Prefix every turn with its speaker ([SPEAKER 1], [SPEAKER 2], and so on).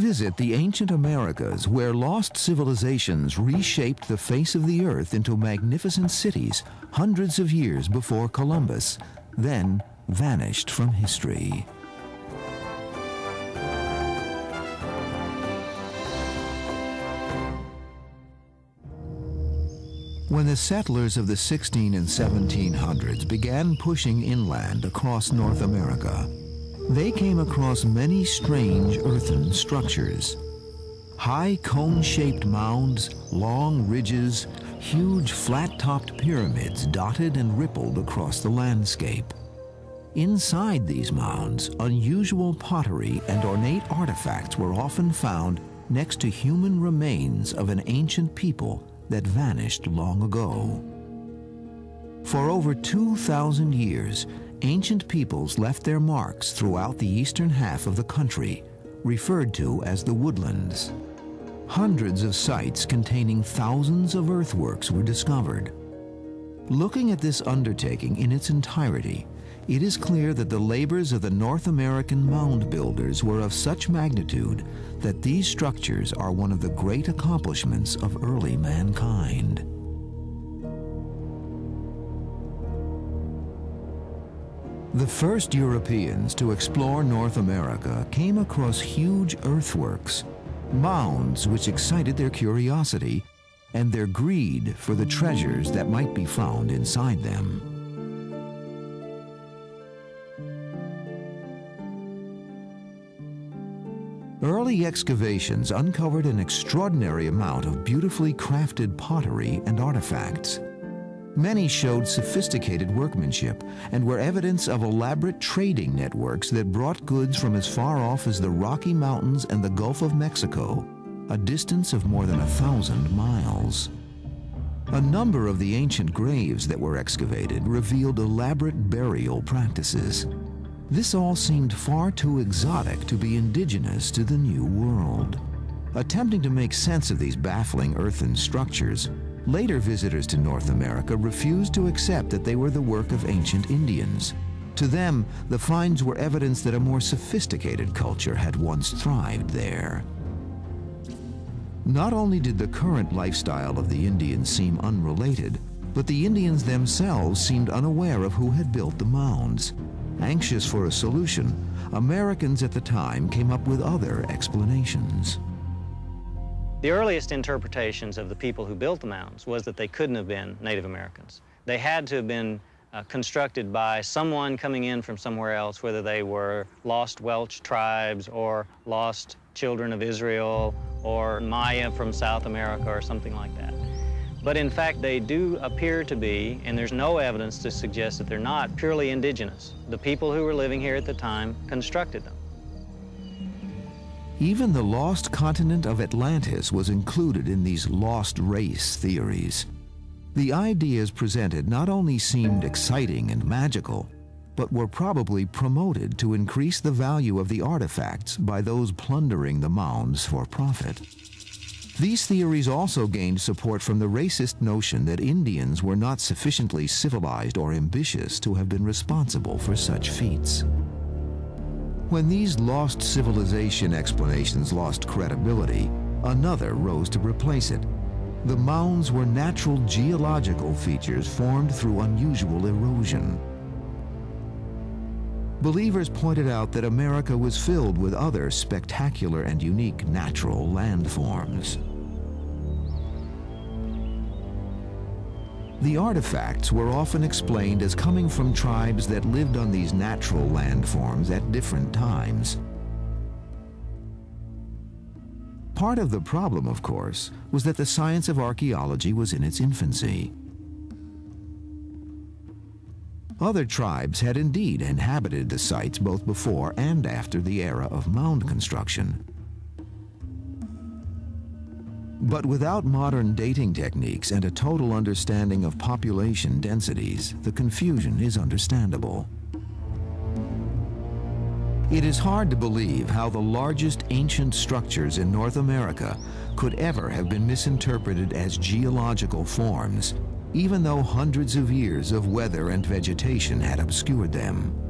[SPEAKER 1] Visit the ancient Americas where lost civilizations reshaped the face of the earth into magnificent cities hundreds of years before Columbus, then vanished from history. When the settlers of the 16 and 1700s began pushing inland across North America, they came across many strange earthen structures. High cone-shaped mounds, long ridges, huge flat-topped pyramids dotted and rippled across the landscape. Inside these mounds, unusual pottery and ornate artifacts were often found next to human remains of an ancient people that vanished long ago. For over 2,000 years, ancient peoples left their marks throughout the eastern half of the country, referred to as the woodlands. Hundreds of sites containing thousands of earthworks were discovered. Looking at this undertaking in its entirety, it is clear that the labors of the North American mound builders were of such magnitude that these structures are one of the great accomplishments of early mankind. The first Europeans to explore North America came across huge earthworks, mounds which excited their curiosity and their greed for the treasures that might be found inside them. Early excavations uncovered an extraordinary amount of beautifully crafted pottery and artifacts. Many showed sophisticated workmanship and were evidence of elaborate trading networks that brought goods from as far off as the Rocky Mountains and the Gulf of Mexico, a distance of more than a thousand miles. A number of the ancient graves that were excavated revealed elaborate burial practices. This all seemed far too exotic to be indigenous to the New World. Attempting to make sense of these baffling earthen structures, later visitors to North America refused to accept that they were the work of ancient Indians. To them, the finds were evidence that a more sophisticated culture had once thrived there. Not only did the current lifestyle of the Indians seem unrelated, but the Indians themselves seemed unaware of who had built the mounds. Anxious for a solution, Americans at the time came up with other explanations.
[SPEAKER 2] The earliest interpretations of the people who built the mounds was that they couldn't have been Native Americans. They had to have been uh, constructed by someone coming in from somewhere else, whether they were lost Welsh tribes or lost children of Israel or Maya from South America or something like that. But in fact, they do appear to be, and there's no evidence to suggest that they're not, purely indigenous. The people who were living here at the time constructed them.
[SPEAKER 1] Even the lost continent of Atlantis was included in these lost race theories. The ideas presented not only seemed exciting and magical, but were probably promoted to increase the value of the artifacts by those plundering the mounds for profit. These theories also gained support from the racist notion that Indians were not sufficiently civilized or ambitious to have been responsible for such feats. When these lost civilization explanations lost credibility, another rose to replace it. The mounds were natural geological features formed through unusual erosion. Believers pointed out that America was filled with other spectacular and unique natural landforms. The artifacts were often explained as coming from tribes that lived on these natural landforms at different times. Part of the problem, of course, was that the science of archaeology was in its infancy. Other tribes had indeed inhabited the sites both before and after the era of mound construction. But without modern dating techniques and a total understanding of population densities, the confusion is understandable. It is hard to believe how the largest ancient structures in North America could ever have been misinterpreted as geological forms, even though hundreds of years of weather and vegetation had obscured them.